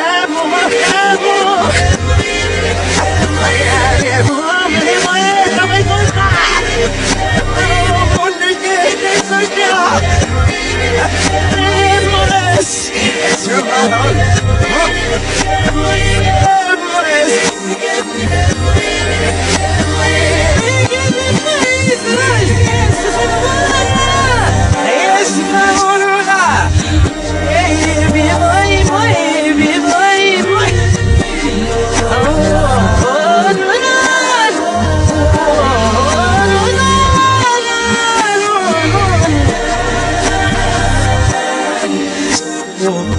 I'm on my Oh,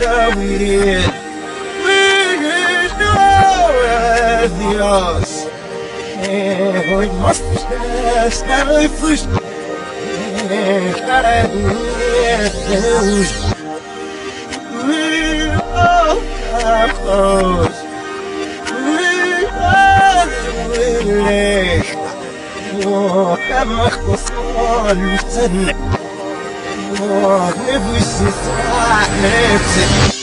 that we did. We is yours, yours. We must just never push. to. We all are close. We are the winners. You're ever close. Oh, every sister I have to